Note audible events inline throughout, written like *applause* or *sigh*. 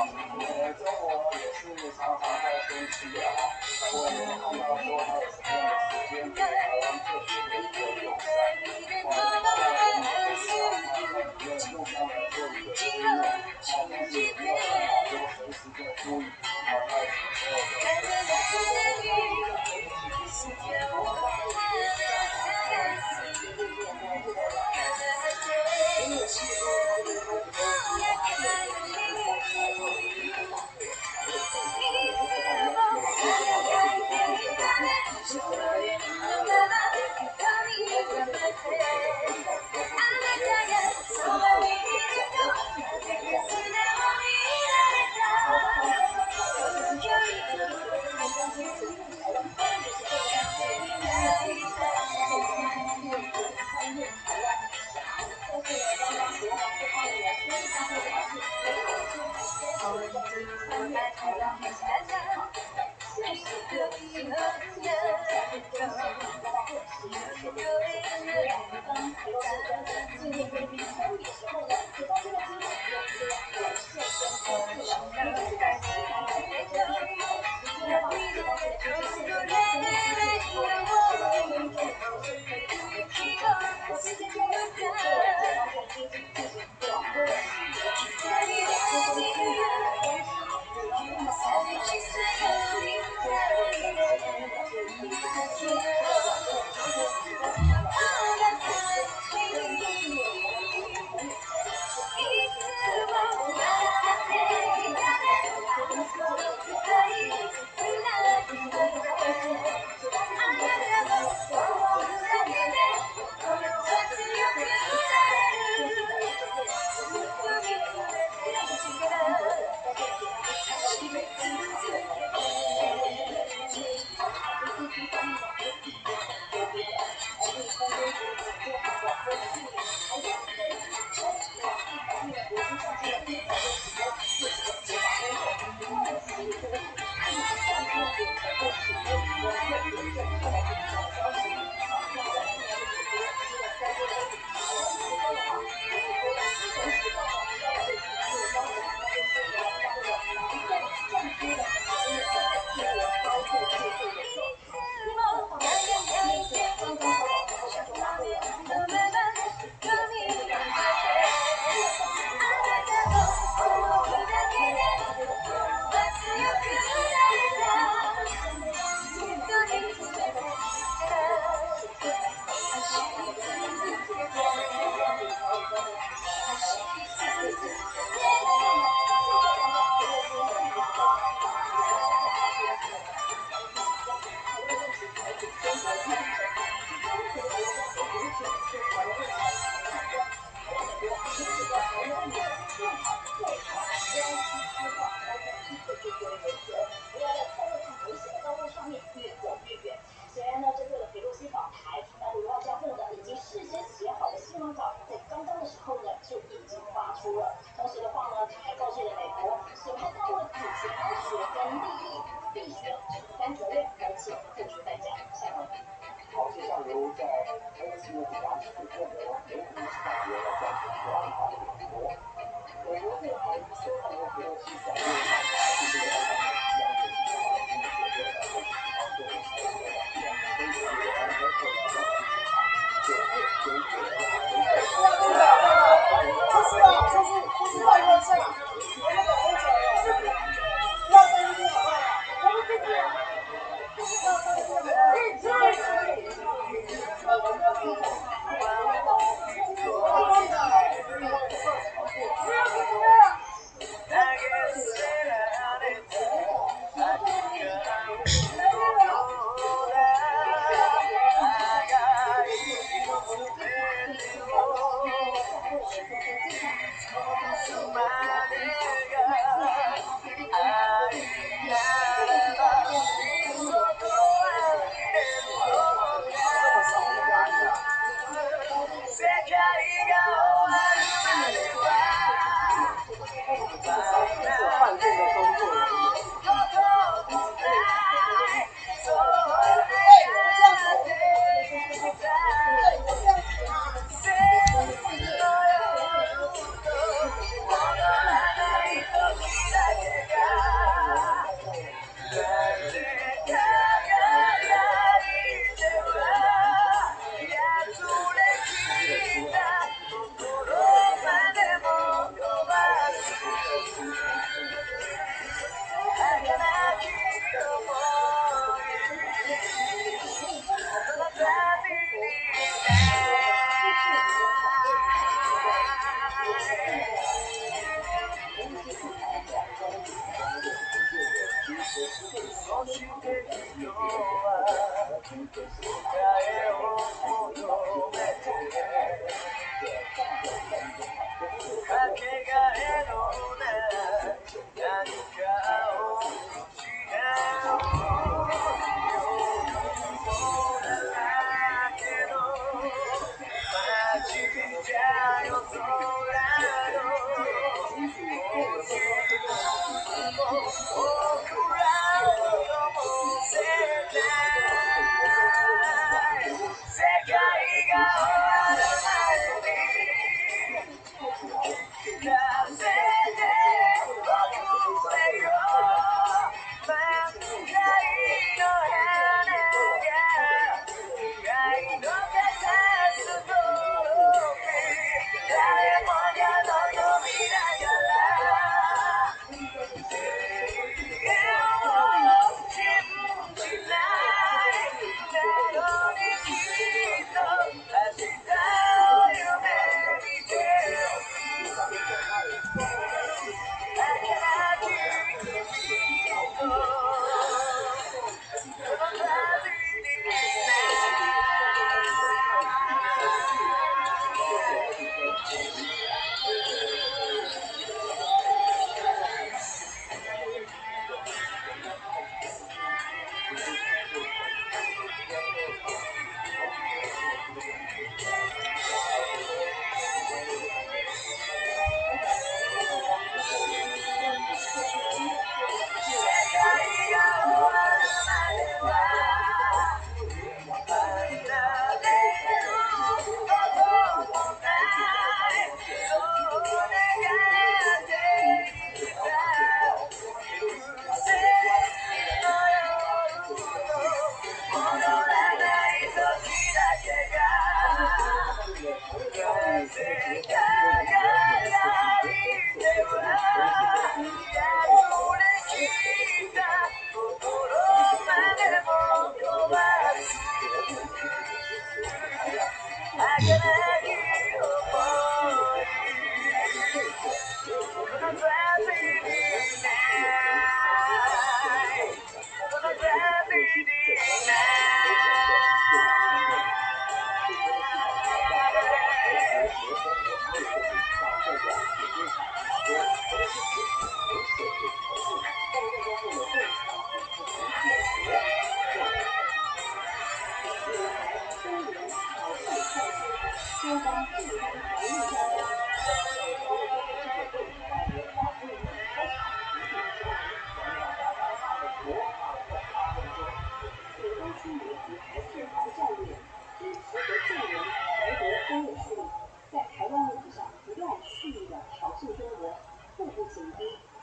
呃，中国也是常常在生气啊。我也没有看到说他有什么样的时间给台湾做这个一个。感谢您的信任与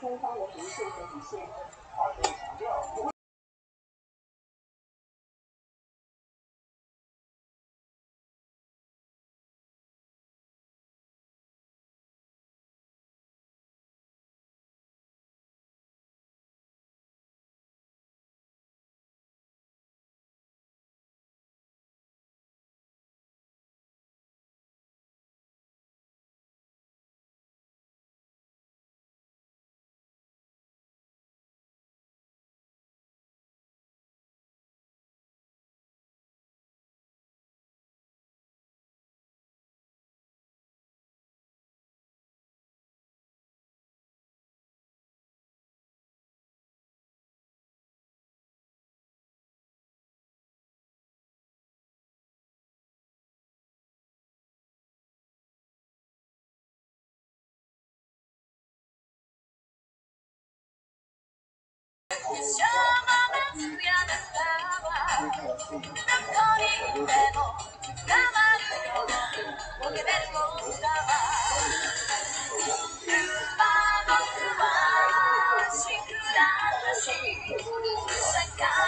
中方的红线和底线，强调。Shut *laughs*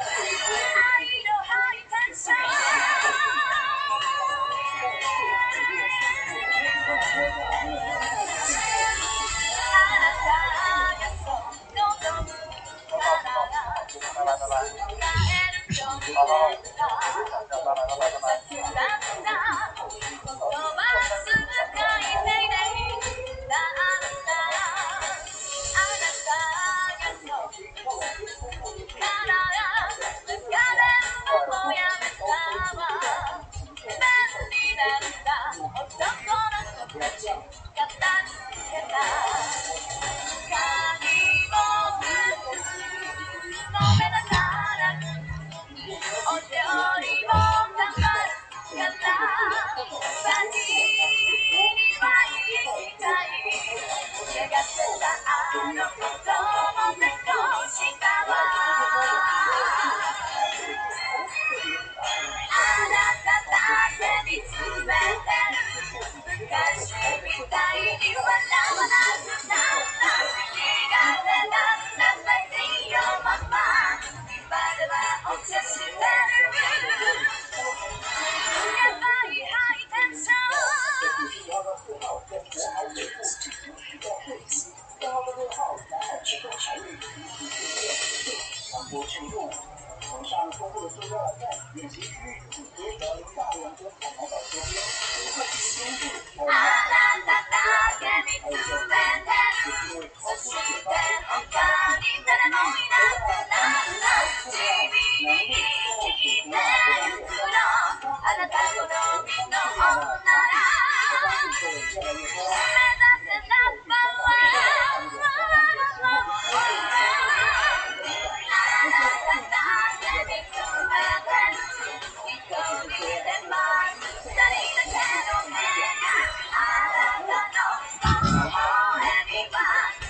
I'm not know.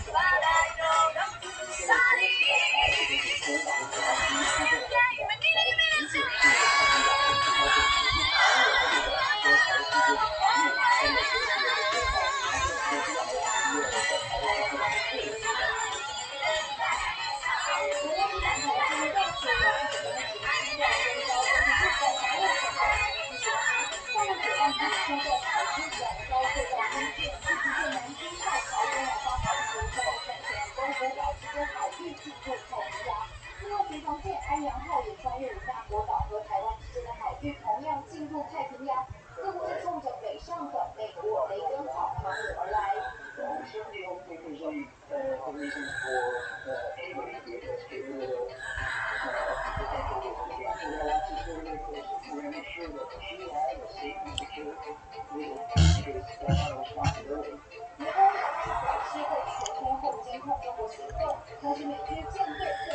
but I don't understand. 你帮我把那个设备给开后，监控跟我行动，开始每天的舰队。